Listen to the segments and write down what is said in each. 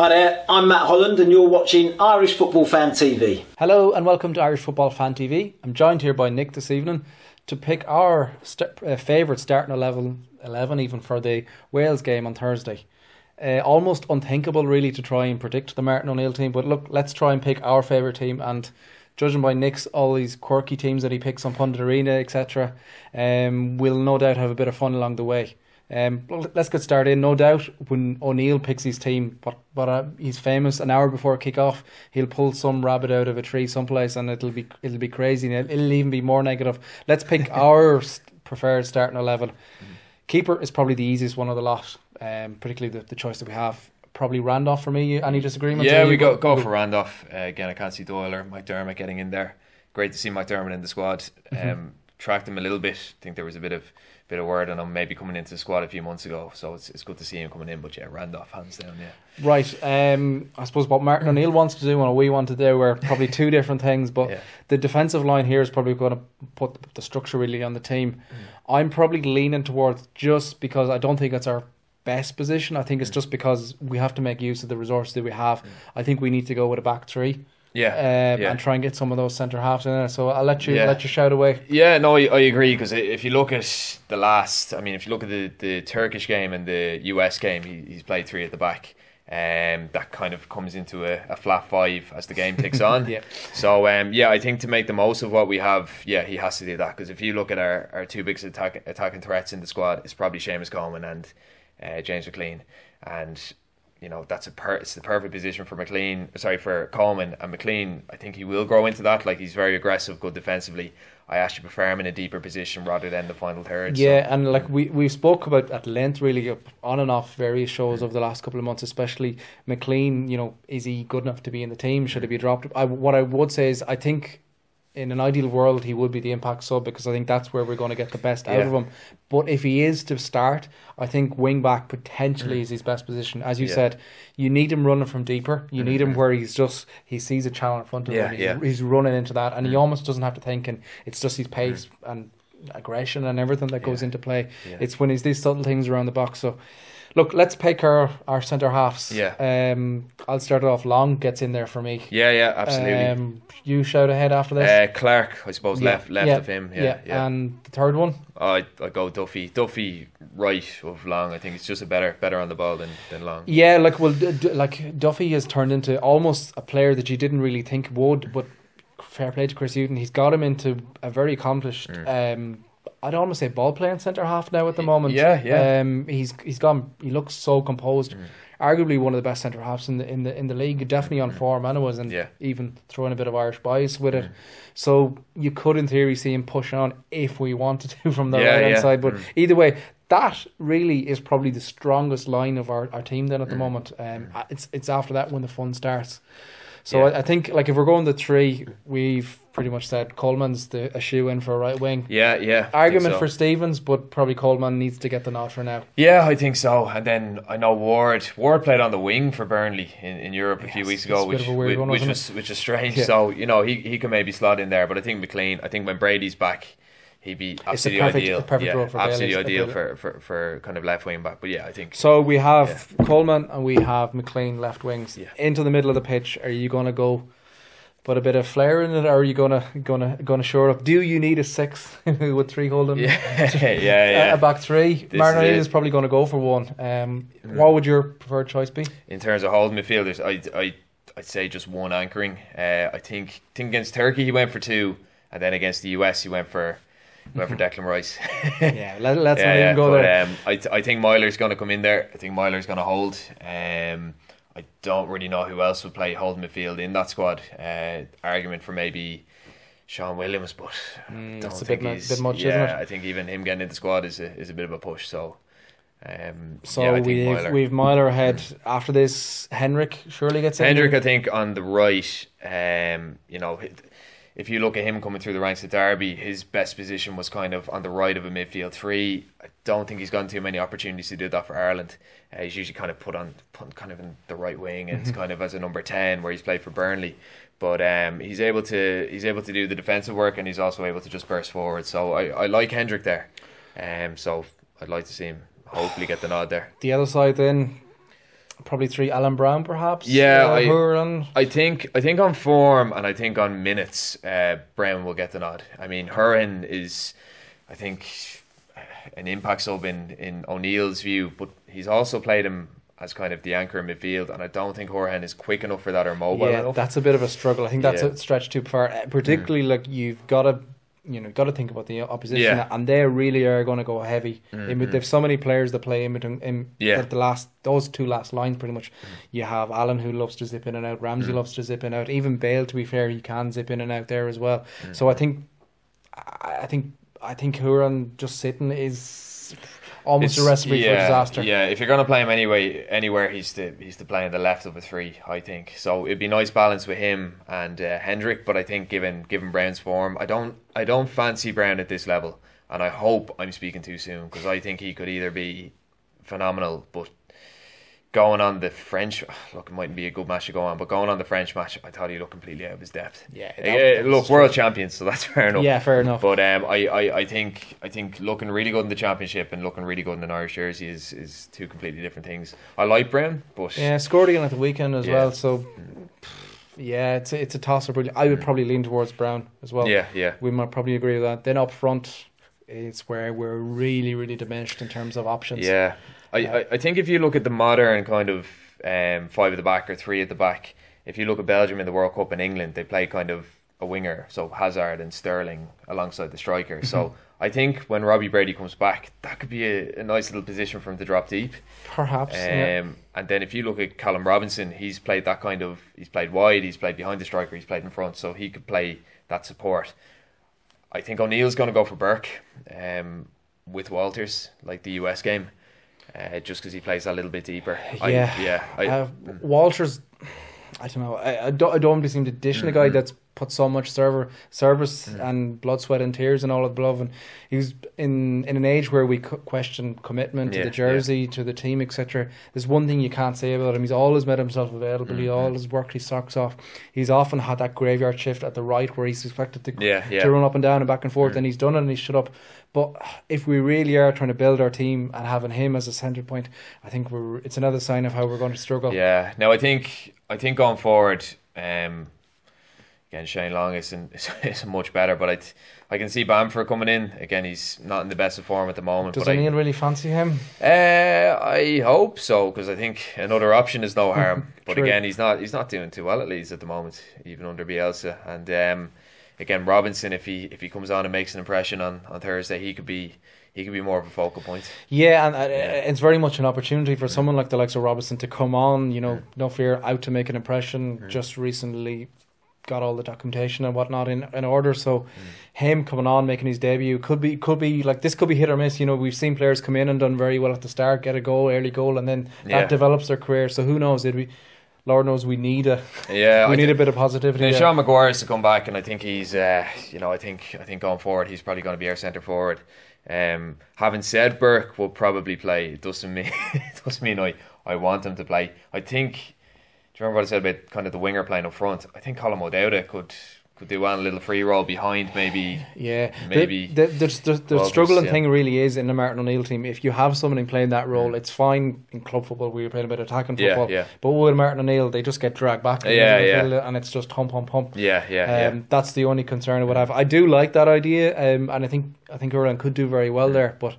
Hi there, I'm Matt Holland, and you're watching Irish Football Fan TV. Hello and welcome to Irish Football Fan TV. I'm joined here by Nick this evening to pick our st- uh, favourite starting 11, 11 even for the Wales game on Thursday. Uh, almost unthinkable really to try and predict the Martin O'Neill team, but look, let's try and pick our favourite team and judging by Nick's all these quirky teams that he picks on Pundit Arena, etc., um, we'll no doubt have a bit of fun along the way. Um, let's get started. No doubt, when O'Neill picks his team, but but uh, he's famous. An hour before kick-off, he'll pull some rabbit out of a tree someplace, and it'll be it'll be crazy. And it'll, it'll even be more negative. Let's pick our preferred starting eleven. Mm-hmm. Keeper is probably the easiest one of the lot, um, particularly the, the choice that we have. Probably Randolph for me. Any disagreements? Yeah, we go go for Randolph uh, again. I can't see Doyle or McDermott getting in there. Great to see McDermott in the squad. Mm-hmm. Tracked him a little bit. I think there was a bit of bit of word on him maybe coming into the squad a few months ago. So it's, it's good to see him coming in. But yeah, Randolph hands down. Yeah. Right. Um, I suppose what Martin O'Neill wants to do and what we want to do are probably two different things. But yeah. the defensive line here is probably going to put the structure really on the team. Mm. I'm probably leaning towards just because I don't think it's our best position. I think it's mm. just because we have to make use of the resources that we have. Mm. I think we need to go with a back three. Yeah, um, yeah, and try and get some of those centre halves in there. So I'll let you yeah. let you shout away. Yeah, no, I, I agree because if you look at the last, I mean, if you look at the, the Turkish game and the US game, he, he's played three at the back. Um, that kind of comes into a, a flat five as the game ticks on. yeah. So um, yeah, I think to make the most of what we have, yeah, he has to do that because if you look at our, our two biggest attack, attacking threats in the squad, it's probably Seamus Coleman and uh, James McClean, and you know that's a per- it's the perfect position for McClean. Sorry for Coleman and McClean. I think he will grow into that. Like he's very aggressive, good defensively. I actually prefer him in a deeper position rather than the final third. Yeah, so. and like we we spoke about at length, really on and off various shows over the last couple of months, especially McClean. You know, is he good enough to be in the team? Should he be dropped? I, what I would say is, I think in an ideal world, he would be the impact sub because I think that's where we're going to get the best out yeah. of him. But if he is to start, I think wing back potentially mm. is his best position. As you yeah. said, you need him running from deeper. You mm-hmm. need him where he's just he sees a channel in front of yeah, him. He's, yeah. he's running into that, and mm. he almost doesn't have to think. And it's just his pace mm. and aggression and everything that goes into play. It's when he's these subtle things around the box. So Look, let's pick our, our centre halves. Yeah. Um, I'll start it off. Long gets in there for me. Yeah, yeah, absolutely. Um, you shout ahead after this. Uh, Clark, I suppose, yeah. left left yeah. of him. Yeah, yeah, yeah. And the third one. I I go Duffy. Duffy right of Long. I think it's just a better better on the ball than, than Long. Yeah, like well, d- d- like Duffy has turned into almost a player that you didn't really think would, but fair play to Chris Hughton. He's got him into a very accomplished mm. um, I'd almost say ball playing centre half now at the moment. Yeah, yeah. Um, he's he's gone. He looks so composed. Mm. Arguably one of the best centre halves in the in the in the league. Definitely on mm. form, anyways, and yeah. even throwing a bit of Irish bias with mm. it. So you could, in theory, see him push on if we wanted to from the yeah, right hand yeah. side. But mm. either way, that really is probably the strongest line of our, our team. Then at the Mm. moment, um, it's it's after that when the fun starts. So I, I think like if we're going to three, we've pretty much said Coleman's the a shoe in for a right wing. Yeah, yeah. Argument so. for Stevens, but probably Coleman needs to get the nod for now. Yeah, I think so. And then I know Ward Ward played on the wing for Burnley in, in Europe yes, a few weeks ago, which which, one, which was which is strange. Yeah. So you know he he can maybe slot in there, but I think McClean. I think when Brady's back. He'd be absolutely perfect, ideal. perfect yeah, for absolutely ideal for, for, for kind of left wing back. But yeah, I think So we have Coleman and we have McClean left wings. Yeah. Into the middle of the pitch, are you going to go put a bit of flair in it, or are you gonna gonna gonna shore up? Do you need a six with three holding? Yeah, yeah, yeah. A back three. Martin is, is probably going to go for one. Um, mm. What would your preferred choice be? in terms of holding midfielders, I I I'd say just one anchoring. Uh, I think think against Turkey he went for two, and then against the US he went for went for Declan Rice. yeah, let, us yeah, not even go but, there. Um, I I think Meyler's going to come in there. I think Meyler's going to hold. Um, I don't really know who else would play holding midfield in that squad. Uh, argument for maybe. Shaun Williams, but Mm, that's a bit mu- bit much, yeah. isn't it? I think even him getting into the squad is a, is a bit of a push. So, um, So yeah, I think we've Meyler. we've Meyler ahead. After this, Hendrick surely gets in. Hendrick, I think, on the right, um, you know, if you look at him coming through the ranks of Derby, his best position was kind of on the right of a midfield three. I don't think he's gotten too many opportunities to do that for Ireland. Uh, he's usually kind of put on, put kind of in the right wing and kind of as a number ten where he's played for Burnley. But um, he's able to he's able to do the defensive work and he's also able to just burst forward. So I, I like Hendrick there. Um, so I'd like to see him hopefully get the nod there. The other side then. Probably three. Alan Browne, perhaps. Yeah, uh, I- Hourihane. I think I think on form and I think on minutes, uh, Browne will get the nod. I mean, Hourihane is, I think, an impact sub in in O'Neill's view, but he's also played him as kind of the anchor in midfield, and I don't think Hourihane is quick enough for that or mobile yeah, enough. that's a bit of a struggle. I think that's Yeah. a stretch too far. Uh, Particularly, like you've got to, you know, got to think about the opposition, Yeah. Mm-hmm. and they really are going to go heavy. They've so many players that play in between. In, Yeah. the last, those two last lines, pretty much. You have Allen who loves to zip in and out. Ramsey Mm. loves to zip in and out. Even Bale, to be fair, he can zip in and out there as well. Mm. So I think, I I think, I think Hourihane just sitting is almost It's- a recipe yeah, for disaster. Yeah, if you're gonna play him anyway, anywhere, he's the he's the play on the left of a three, I think. So it'd be nice balance with him and uh, Hendrick, but I think given given Browne's form, I don't I don't fancy Browne at this level, and I hope I'm speaking too soon because I think he could either be phenomenal, but going on the French, look, it mightn't be a good match to go on, but going on the French match, I thought he looked completely out of his depth. Yeah, Uh, look, that's world champions, so that's fair enough. Yeah, fair enough. But um, I, I, I think I think looking really good in the championship and looking really good in an Irish jersey is, is two completely different things. I like Browne, but Yeah, scored again at the weekend as Yeah. well. So, yeah, it's a, it's a toss up. Really, I would probably lean towards Browne as well. yeah, yeah, we might probably agree with that. Then up front, it's where we're really, really diminished in terms of options. yeah. I, I, I think if you look at the modern kind of um, five at the back or three at the back, if you look at Belgium in the World Cup in England, they play kind of a winger, so Hazard and Sterling alongside the striker. So I think when Robbie Brady comes back, that could be a, a nice little position for him to drop deep. perhaps. Um, yeah. And then if you look at Callum Robinson, he's played that kind of. He's played wide. He's played behind the striker. He's played in front, so he could play that support. I think O'Neill's going to go for Burke um, with Walters, like the US game, uh, just because he plays a little bit deeper. I, Yeah. yeah. I, uh, Walters, I don't know. I, I don't. I don't seem to dish in a guy Mhm. that's put so much server service Mm. and blood, sweat, and tears and all of the love. And he was in in an age where we question commitment to the jersey, to the team, etc. There's one thing you can't say about him. He's always made himself available. He Mhm. always worked his socks off. He's often had that graveyard shift at the right where he's expected to yeah, yeah. to run up and down and back and forth, Mm. and he's done it and he's shut up. But if we really are trying to build our team and having him as a centre point, I think we're it's another sign of how we're going to struggle. Yeah. Now I think I think going forward, um, again Shane Long isn't is much better, but I I can see Bamford coming in again. He's not in the best of form at the moment. Does I, anyone really fancy him? Uh, I hope so because I think another option is no harm. but True. again, he's not he's not doing too well at Leeds at the moment, even under Bielsa. And um, again, Robinson, if he if he comes on and makes an impression on, on Thursday, he could be he could be more of a focal point. Yeah, and uh, Yeah. it's very much an opportunity for someone like the likes of Robinson to come on. You know, no fear, out to make an impression. Mm. Just recently got all the documentation and whatnot in, in order. So Mm. him coming on, making his debut could be could be like this could be hit or miss. You know, we've seen players come in and done very well at the start, get a goal, early goal, and then Yeah. that develops their career. So who knows? Did we? Lord knows we need a Yeah, we I need a bit of positivity. Yeah. Sean Maguire is to come back, and I think he's, uh, you know, I think I think going forward, he's probably going to be our centre forward. Um, having said Burke will probably play, it doesn't mean it doesn't mean I, I want him to play. I think. Do you remember what I said about kind of the winger playing up front? I think Callum O'Dowda could could do well a little free roll behind, maybe. Yeah, Maybe the the, the, the, Walters, struggling yeah. thing really is in the Martin O'Neill team. If you have somebody playing that role, Mm. it's fine in club football. We were playing a bit of attacking Yeah, football, yeah. yeah. but with Martin O'Neill, they just get dragged back. Yeah, yeah. and it's just hump, hump, hump. Yeah, yeah, Um, That's the only concern I would have. I do like that idea, um, and I think I think Ireland could do very well there. But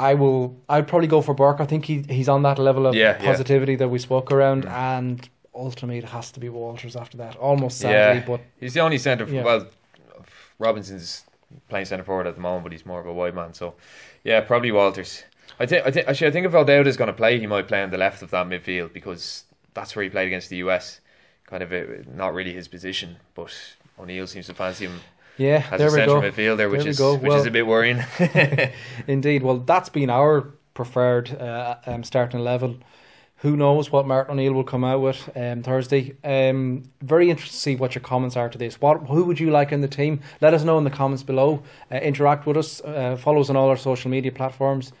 I will. I'd probably go for Burke. I think he he's on that level of Yeah, yeah. positivity that we spoke around, Mm. and ultimately it has to be Walters after that. Almost sadly, yeah. but he's the only centre. Yeah. Well, Robinson's playing centre forward at the moment, but he's more of a wide man. So, yeah, probably Walters. I think. I think. Actually, I think if is going to play, he might play on the left of that midfield because that's where he played against the US. Kind of a, not really his position, but O'Neill seems to fancy him yeah, as there a we central go. midfielder, which There we is which Well- is a bit worrying. Indeed. Well, that's been our preferred uh, um, starting level. Who knows what Martin O'Neill will come out with um, Thursday? Um, very interested to see what your comments are to this. What who would you like in the team? Let us know in the comments below. Uh, interact with us. Uh, follow us on all our social media platforms,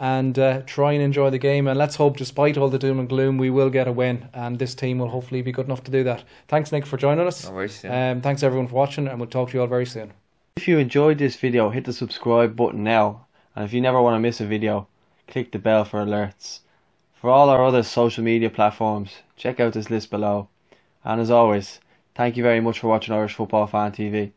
and uh, try and enjoy the game. And let's hope, despite all the doom and gloom, we will get a win, and this team will hopefully be good enough to do that. Thanks, Nick, for joining us. no worries. Yeah. Um, thanks everyone for watching, and we'll talk to you all very soon. If you enjoyed this video, hit the subscribe button now. And if you never want to miss a video, click the bell for alerts. For all our other social media platforms, check out this list below. And as always, thank you very much for watching Irish Football Fan TV.